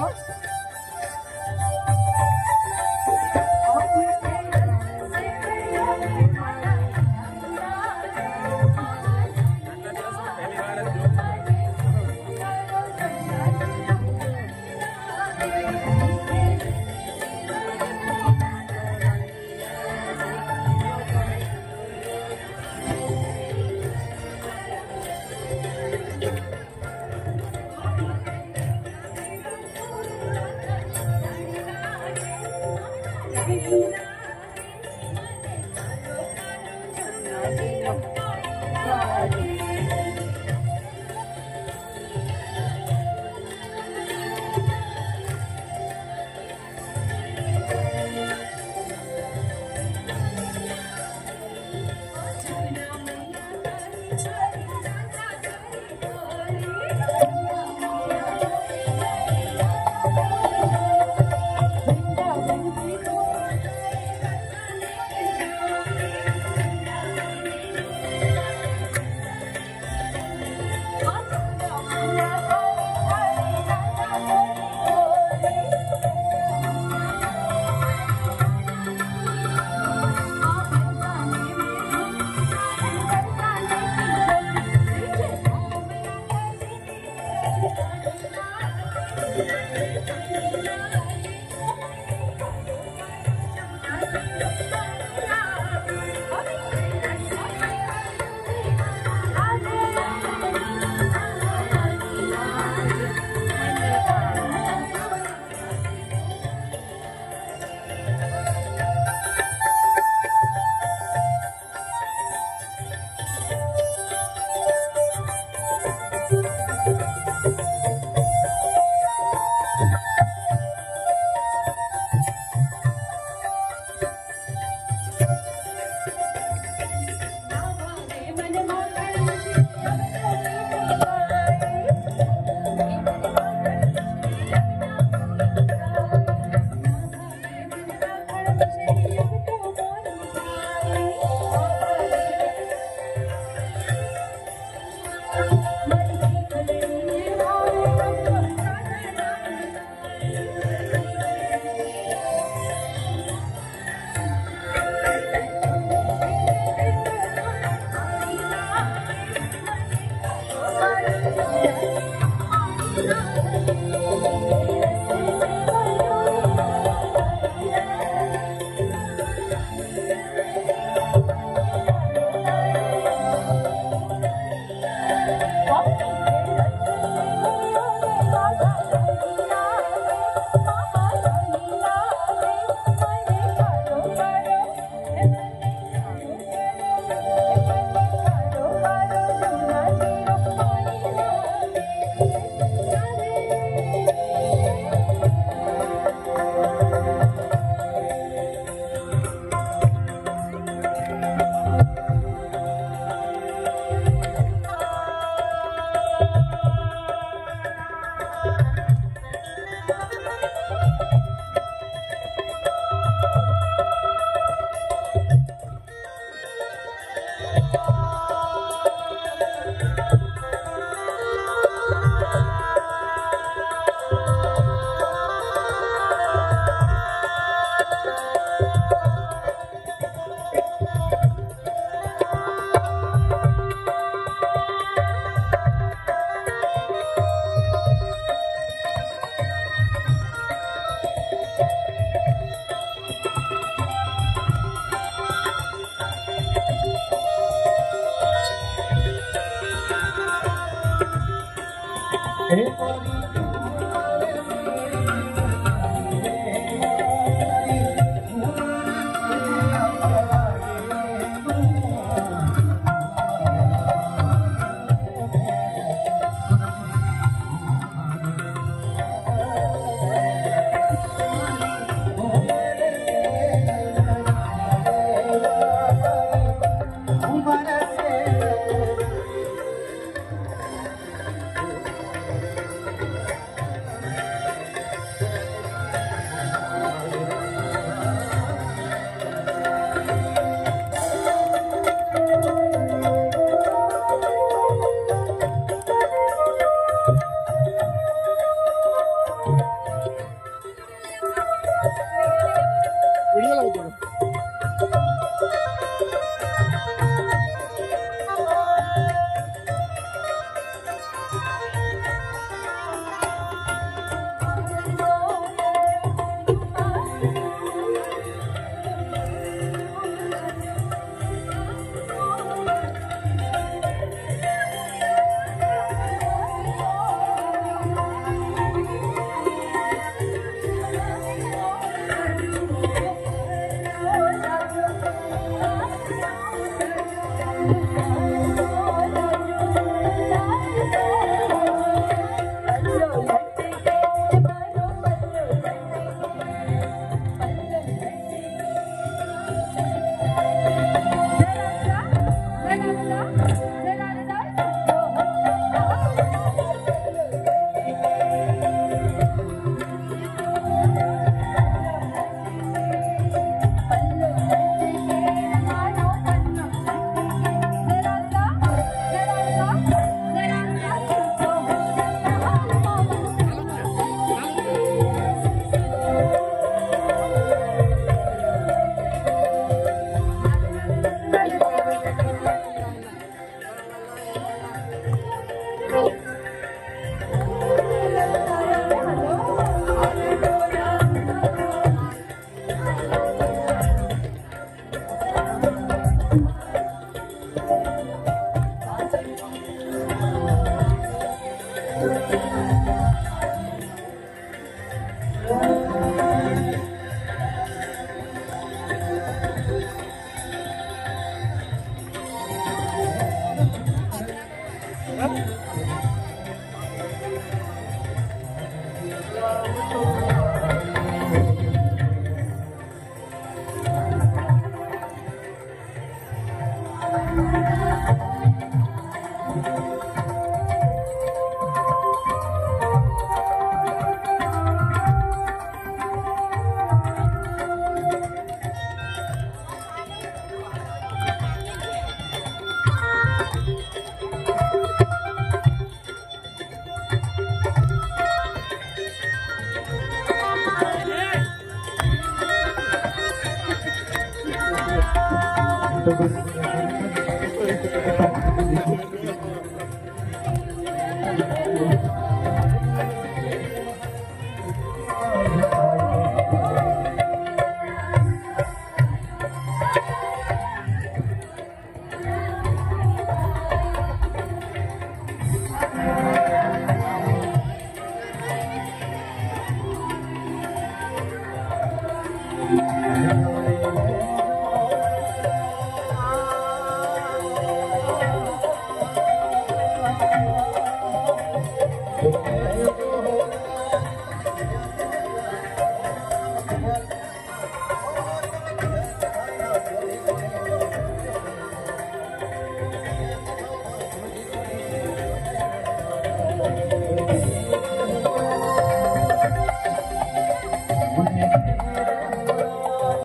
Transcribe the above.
আমার Hallelujah. Okay. Yeah. Thank